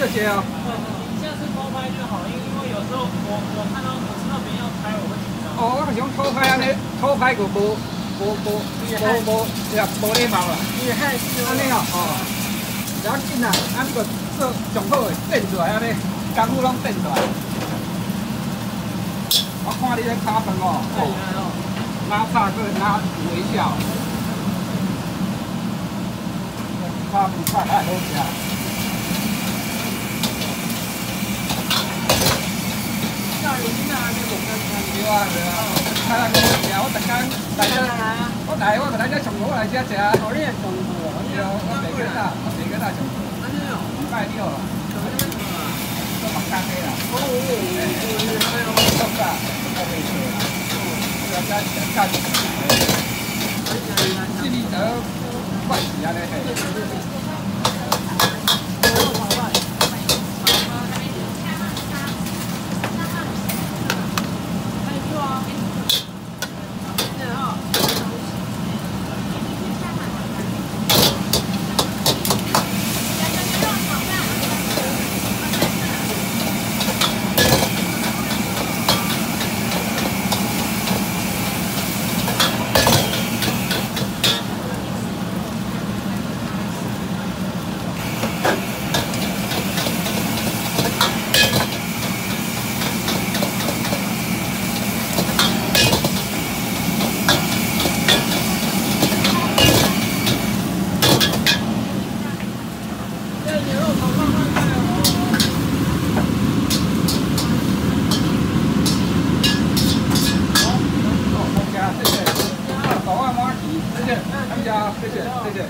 这些哦。你下次偷拍就好，因为因为有时候我我看到我知道别人要拍，我会紧张。哦，我想偷拍安尼，偷拍个无无无无无，呀无礼貌啦。也害羞。安尼哦，哦，不要紧啦，啊你个做上好诶，变出来安尼，功夫拢变出来。我看你咧卡分哦，哦，拉差个拉微笑，卡不卡太好食。对啊，对啊，太难吃了，我特工来这，我来，我来这上好来这食。哦，你也上好，对啊，我第几大，我第几大上好。安尼哦，拜六了。都放咖啡啦。哦，哎呦，放好谢谢谢谢参加谢谢谢谢